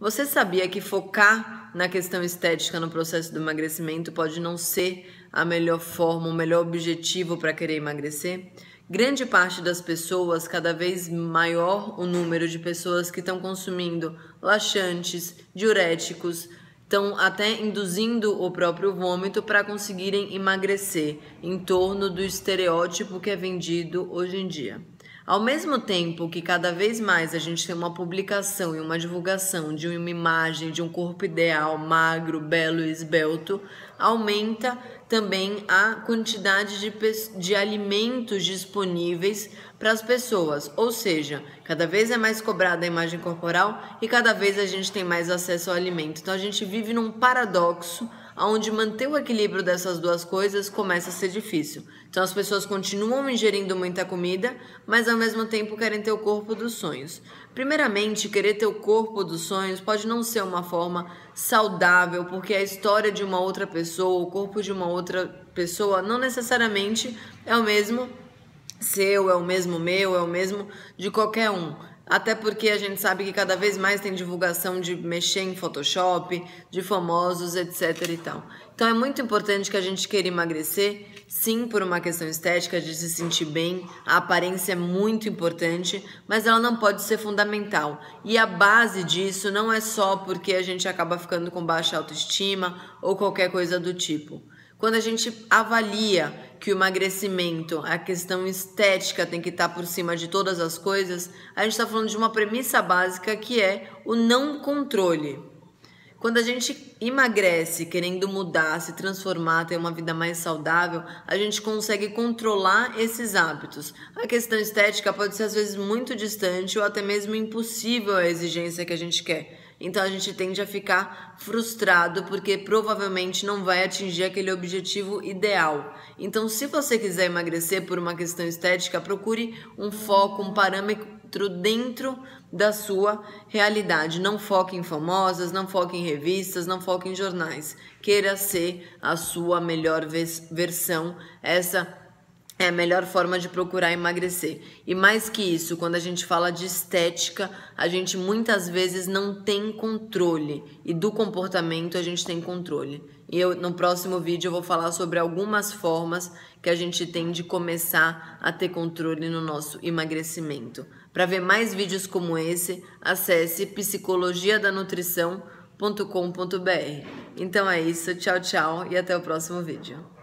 Você sabia que focar na questão estética no processo do emagrecimento pode não ser a melhor forma, o melhor objetivo para querer emagrecer? Grande parte das pessoas, cada vez maior o número de pessoas que estão consumindo laxantes, diuréticos, estão até induzindo o próprio vômito para conseguirem emagrecer em torno do estereótipo que é vendido hoje em dia. Ao mesmo tempo que cada vez mais a gente tem uma publicação e uma divulgação de uma imagem de um corpo ideal, magro, belo e esbelto, aumenta também a quantidade de, de alimentos disponíveis para as pessoas. Ou seja, cada vez é mais cobrada a imagem corporal e cada vez a gente tem mais acesso ao alimento. Então a gente vive num paradoxo onde manter o equilíbrio dessas duas coisas começa a ser difícil. Então as pessoas continuam ingerindo muita comida, mas ao mesmo tempo querem ter o corpo dos sonhos. Primeiramente, querer ter o corpo dos sonhos pode não ser uma forma saudável, porque a história de uma outra pessoa, o corpo de uma outra pessoa, não necessariamente é o mesmo seu, é o mesmo meu, é o mesmo de qualquer um. Até porque a gente sabe que cada vez mais tem divulgação de mexer em Photoshop, de famosos, etc e tal. Então é muito importante que a gente queira emagrecer, sim, por uma questão estética, de se sentir bem. A aparência é muito importante, mas ela não pode ser fundamental. E a base disso não é só porque a gente acaba ficando com baixa autoestima ou qualquer coisa do tipo. Quando a gente avalia que o emagrecimento, a questão estética tem que estar por cima de todas as coisas, a gente está falando de uma premissa básica que é o não controle. Quando a gente emagrece querendo mudar, se transformar, ter uma vida mais saudável, a gente consegue controlar esses hábitos. A questão estética pode ser às vezes muito distante ou até mesmo impossível a exigência que a gente quer. Então a gente tende a ficar frustrado porque provavelmente não vai atingir aquele objetivo ideal. Então, se você quiser emagrecer por uma questão estética, procure um foco, um parâmetro dentro da sua realidade. Não foque em famosas, não foque em revistas, não foque em jornais. Queira ser a sua melhor versão. Essa é a melhor forma de procurar emagrecer. E mais que isso, quando a gente fala de estética, a gente muitas vezes não tem controle. E do comportamento a gente tem controle. E eu, no próximo vídeo eu vou falar sobre algumas formas que a gente tem de começar a ter controle no nosso emagrecimento. Para ver mais vídeos como esse, acesse psicologiadanutrição.com.br. Então é isso, tchau, tchau e até o próximo vídeo.